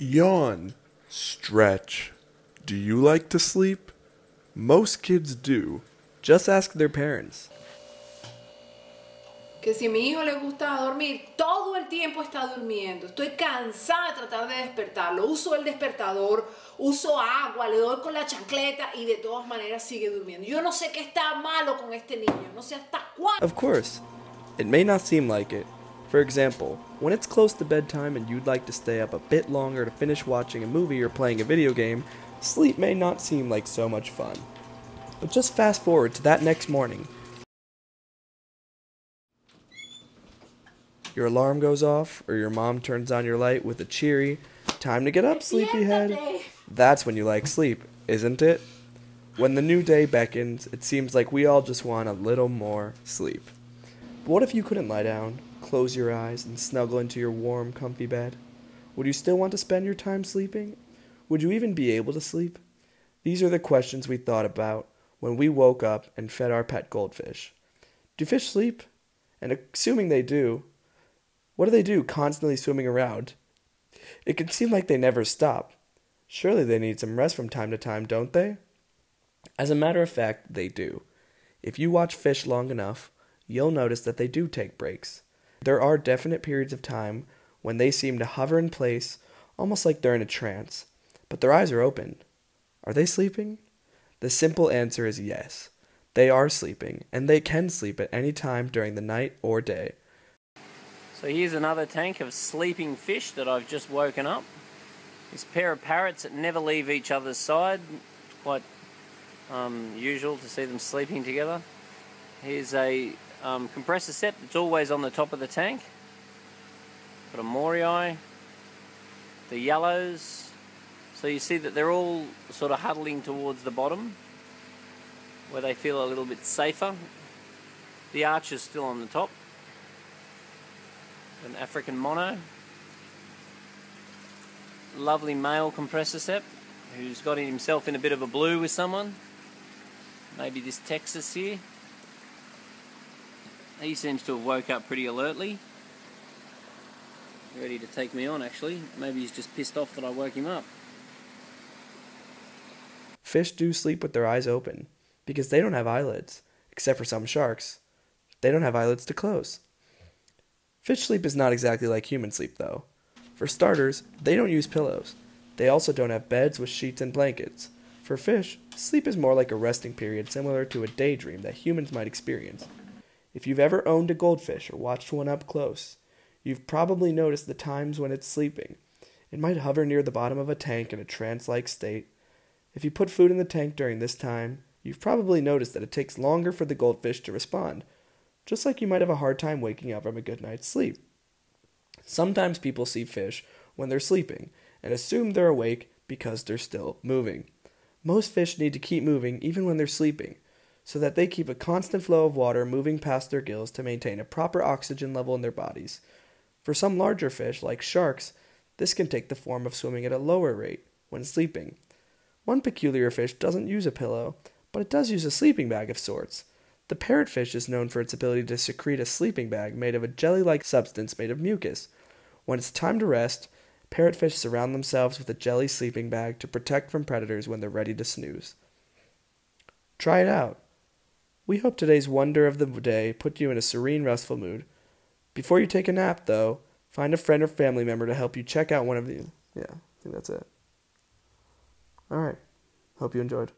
Yawn. Stretch. Do you like to sleep? Most kids do. Just ask their parents. Que si a mi hijo le gusta dormir, todo el tiempo está durmiendo. Estoy cansada de tratar de despertarlo. Uso el despertador, uso agua, le doy con la chancleta y de todas maneras sigue durmiendo. Yo no sé qué está malo con este niño. No sé hasta cuándo. Of course, it may not seem like it. For example, when it's close to bedtime and you'd like to stay up a bit longer to finish watching a movie or playing a video game, sleep may not seem like so much fun. But just fast forward to that next morning. Your alarm goes off, or your mom turns on your light with a cheery, Time to get up, sleepyhead. That's when you like sleep, isn't it? When the new day beckons, it seems like we all just want a little more sleep. But what if you couldn't lie down, close your eyes, and snuggle into your warm, comfy bed? Would you still want to spend your time sleeping? Would you even be able to sleep? These are the questions we thought about when we woke up and fed our pet goldfish. Do fish sleep? And assuming they do, what do they do constantly swimming around? It can seem like they never stop. Surely they need some rest from time to time, don't they? As a matter of fact, they do. If you watch fish long enough, you'll notice that they do take breaks. There are definite periods of time when they seem to hover in place, almost like they're in a trance, but their eyes are open. Are they sleeping? The simple answer is yes. They are sleeping, and they can sleep at any time during the night or day. So here's another tank of sleeping fish that I've just woken up. This pair of parrots that never leave each other's side. Quite um, usual to see them sleeping together. Here's a um, compressiceps that's always on the top of the tank. Got a moorii, the yellows. So you see that they're all sort of huddling towards the bottom where they feel a little bit safer. The archer's still on the top an African mono. Lovely male compressiceps who's got himself in a bit of a blue with someone. Maybe this Texas here. He seems to have woke up pretty alertly. Ready to take me on actually. Maybe he's just pissed off that I woke him up. Fish do sleep with their eyes open because they don't have eyelids, except for some sharks. They don't have eyelids to close. Fish sleep is not exactly like human sleep, though. For starters, they don't use pillows. They also don't have beds with sheets and blankets. For fish, sleep is more like a resting period similar to a daydream that humans might experience. If you've ever owned a goldfish or watched one up close, you've probably noticed the times when it's sleeping. It might hover near the bottom of a tank in a trance like state. If you put food in the tank during this time, you've probably noticed that it takes longer for the goldfish to respond, just like you might have a hard time waking up from a good night's sleep. Sometimes people see fish when they're sleeping and assume they're awake because they're still moving. Most fish need to keep moving even when they're sleeping, so that they keep a constant flow of water moving past their gills to maintain a proper oxygen level in their bodies. For some larger fish, like sharks, this can take the form of swimming at a lower rate when sleeping. One peculiar fish doesn't use a pillow, but it does use a sleeping bag of sorts. The parrotfish is known for its ability to secrete a sleeping bag made of a jelly like substance made of mucus. When it's time to rest, parrotfish surround themselves with a jelly sleeping bag to protect from predators when they're ready to snooze. Try it out. We hope today's wonder of the day put you in a serene, restful mood. Before you take a nap, though, find a friend or family member to help you check out one of these. Yeah, I think that's it. All right. Hope you enjoyed.